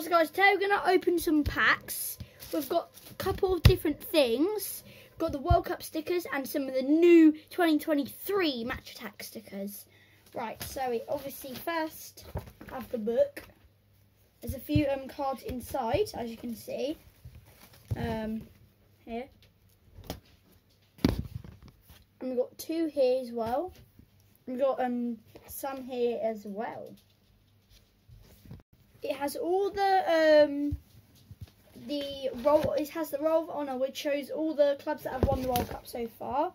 Also, guys, today we're going to open some packs. We've got a couple of different things. We've got the World Cup stickers and some of the new 2023 Match Attax stickers. Right, so we obviously first have the book. There's a few um, cards inside, as you can see. Um, here. And we've got two here as well. We've got um some here as well. It has all the um the roll. It has the roll of honor, which shows all the clubs that have won the World Cup so far,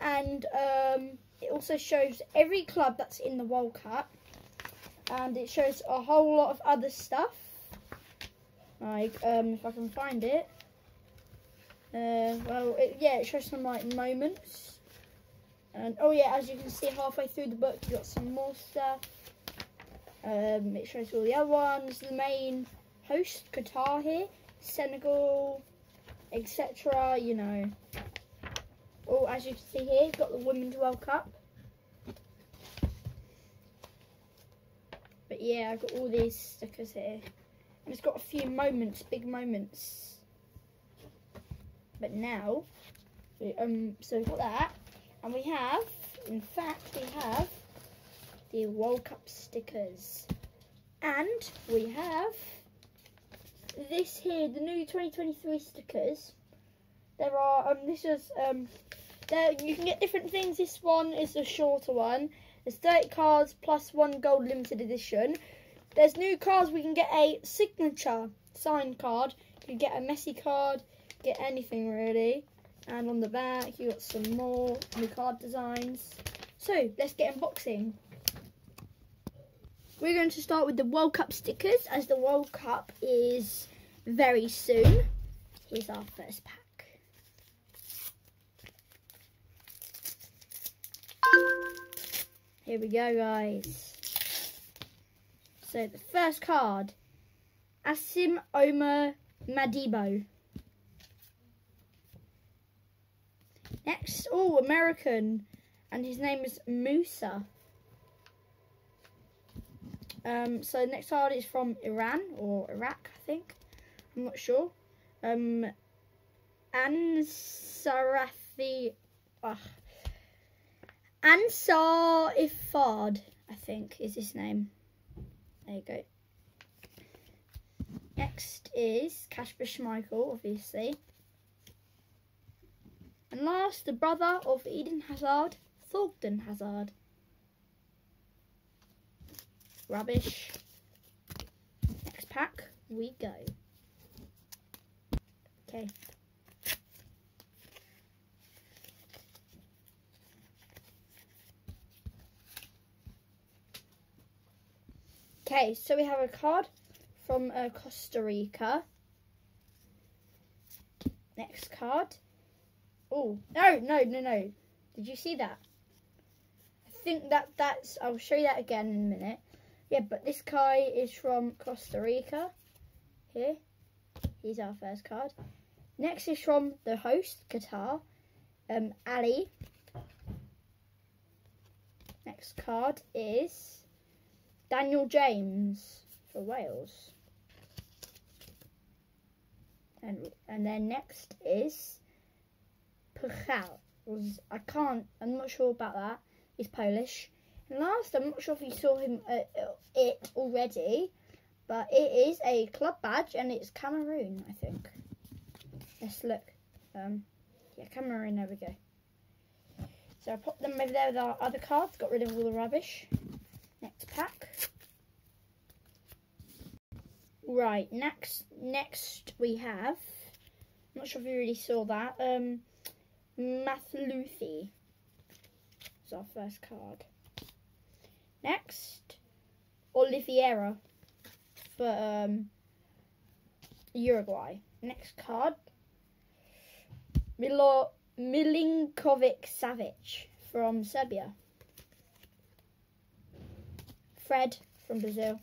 and um, it also shows every club that's in the World Cup, and it shows a whole lot of other stuff. Like um, if I can find it. Uh, well, it, yeah, it shows some like moments. And oh yeah, as you can see halfway through the book, you got some more stuff. Um, it shows all the other ones. The main host, Qatar here, Senegal, etc. You know. Oh, as you can see here, got the Women's World Cup. But yeah, I've got all these stickers here. And it's got a few moments, big moments. But now, um, so we've got that. And we have, in fact, we have the World Cup stickers. And we have this here, the new 2023 stickers. There are, um, this is, um, there, you can get different things. This one is a shorter one. There's 30 cards plus one gold limited edition. There's new cards. We can get a signature signed card. You can get a Messi card, get anything really. And on the back, you got some more new card designs. So let's get unboxing. We're going to start with the World Cup stickers as the World Cup is very soon. Here's our first pack. Here we go, guys. So the first card, Asim Omar Madibo. Next, oh, American, and his name is Musa. Um, so next card is from Iran or Iraq, I think. I'm not sure. Um, Ansarathi, uh, Ansar Ifad, I think is his name. There you go. Next is Kasper Schmeichel, obviously. And last, the brother of Eden Hazard, Thorsten Hazard. Rubbish. Next pack, we go. Okay. Okay, so we have a card from uh, Costa Rica. Next card. Oh, no, no, no, no. Did you see that? I think that that's, I'll show you that again in a minute. Yeah, but this guy is from Costa Rica. Here. He's our first card. Next is from the host, Qatar. Um, Ali. Next card is Daniel James for Wales. And, and then next is Puchal. I can't, I'm not sure about that. He's Polish. Last, I'm not sure if you saw him uh, uh, it already, but it is a club badge and it's Cameroon, I think. Let's look. Um, yeah, Cameroon, there we go. So I popped them over there with our other cards, got rid of all the rubbish. Next pack. Right, next next we have, I'm not sure if you really saw that, um, Mathlouthi is our first card. Next, Oliveira for um, Uruguay. Next card, Milo Milinkovic Savic from Serbia. Fred from Brazil.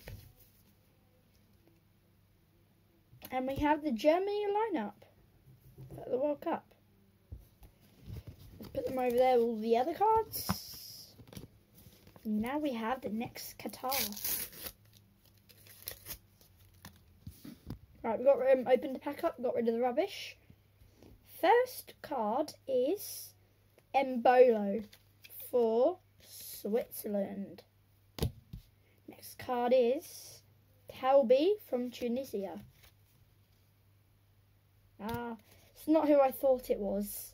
And we have the Germany lineup at the World Cup. Let's put them over there all the other cards. Now we have the next Qatar. Right, we got um, opened the pack up, got rid of the rubbish. First card is Embolo for Switzerland. Next card is Talbi from Tunisia. Ah, it's not who I thought it was.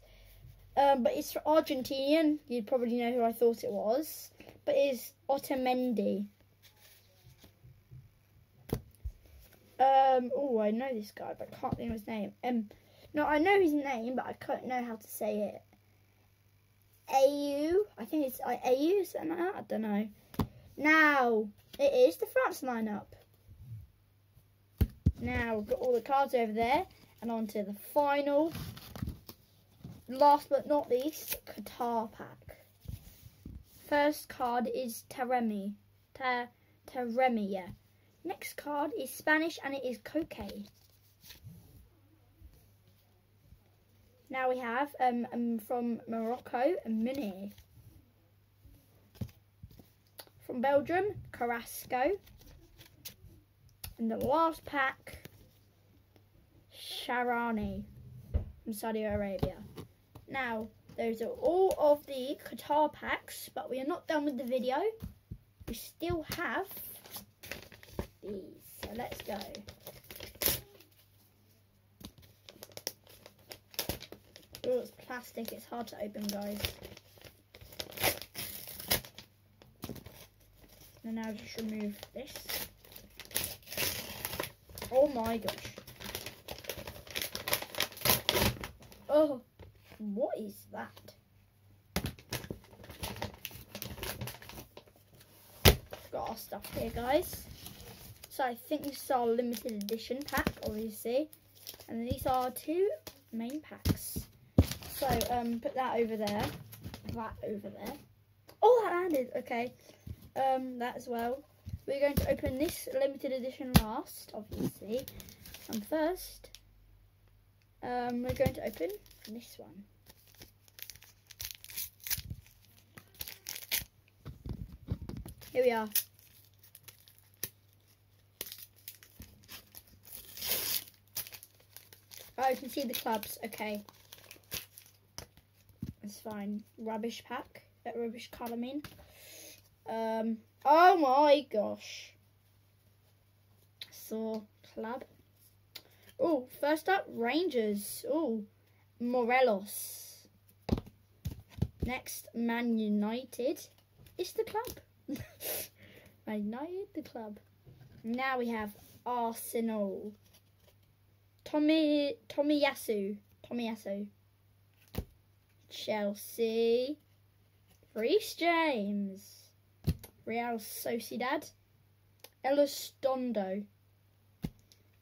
Um, but it's for Argentinian. You'd probably know who I thought it was. But it's Otamendi. Um, oh, I know this guy, but I can't think of his name. Um, no, I know his name, but I can't know how to say it. AU, I think it's uh, AU, something like that. I don't know. Now, it is the France lineup. Now, we've got all the cards over there, and on to the final, last but not least, Qatar pack. First card is Taremi. Ta yeah. Next card is Spanish and it is Koke. Now we have um, um from Morocco, Munir. From Belgium, Carrasco. And the last pack, Shahrani from Saudi Arabia. Now, those are all of the Qatar packs, but we are not done with the video. We still have these. So let's go. Oh, it's plastic. It's hard to open, guys. And now just remove this. Oh my gosh. Oh, what is that? Got our stuff here, guys. So I think this is our limited edition pack, obviously. And these are two main packs. So um, put that over there. That over there. Oh, that landed. Okay. Um, that as well. We're going to open this limited edition last, obviously. And first, um, we're going to open this one. Here we are. Oh, you can see the clubs. Okay. That's fine. Rubbish pack. That rubbish I mean. Um, oh my gosh. So, club. Oh, first up, Rangers. Oh, Morelos. Next, Man United. It's the club. Man United, the club. Now we have Arsenal. Tommy Tomiyasu. Tommy Yasu. Chelsea. Reece James. Real Sociedad. Elizondo.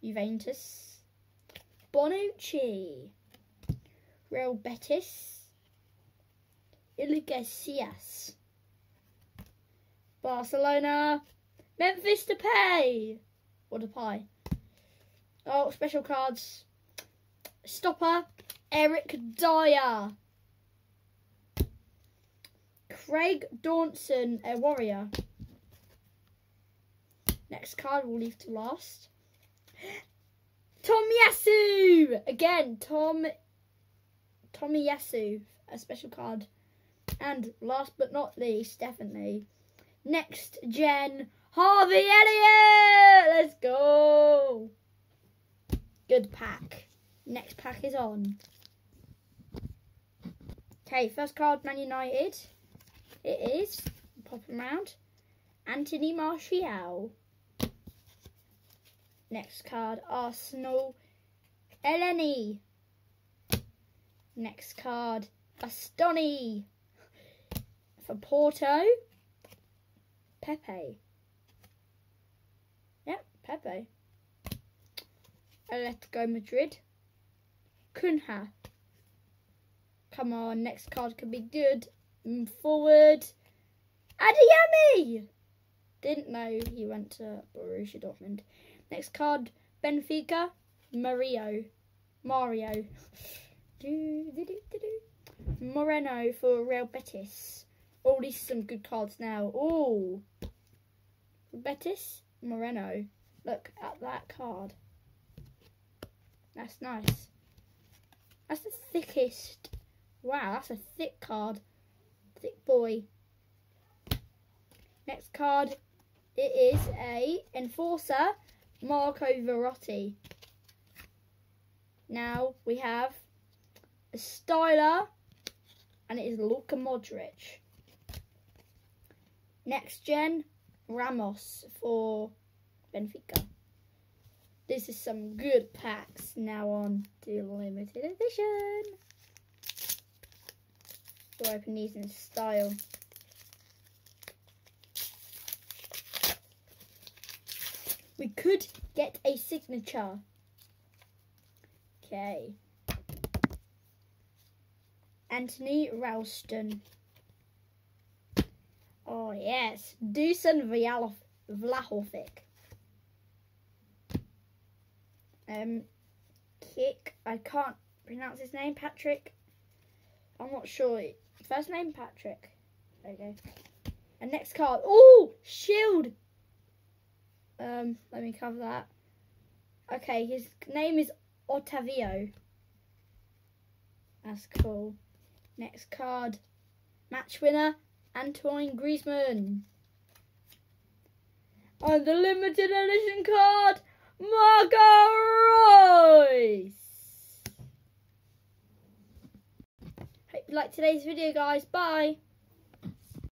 Juventus. Bonucci. Real Betis. Iglesias. Barcelona. Memphis Depay. What a pie. Oh, special cards. Stopper, Eric Dier. Craig Dawson, a warrior. Next card we'll leave to last. Tom Yasu! Again, Tom Tomiyasu, a special card. And last but not least, definitely, next gen Harvey Elliott! Let's go! Good pack. Next pack is on. Okay, first card, Man United. It is, pop them around, Anthony Martial. Next card, Arsenal, Elneny. Next card, Bastoni. For Porto, Pepe. Yep, Pepe. Atletico Madrid. Cunha. Come on, next card could be good. Move forward. Adeyemi! Didn't know he went to Borussia Dortmund. Next card, Benfica. Mario. Mario. Moreno for Real Betis. Oh, these are some good cards now. Oh, Betis, Moreno. Look at that card. That's nice. That's the thickest. Wow, that's a thick card. Thick boy. Next card, it is a Enforcer Marco Verratti. Now we have Styler and it is Luka Modric. Next gen, Ramos for Benfica. This is some good packs now on to limited edition. We'll open these in style. We could get a signature. Okay. Anthony Ralston. Oh yes, Dusan Vlahovic. Um, Kick. I can't pronounce his name. Patrick. I'm not sure. First name Patrick. There you go. And next card. Oh, Shield. Um, let me cover that. Okay, his name is Otavio. That's cool. Next card. Match winner, Antoine Griezmann. And the limited edition card, Marco Reus. Hope you liked today's video, guys. Bye.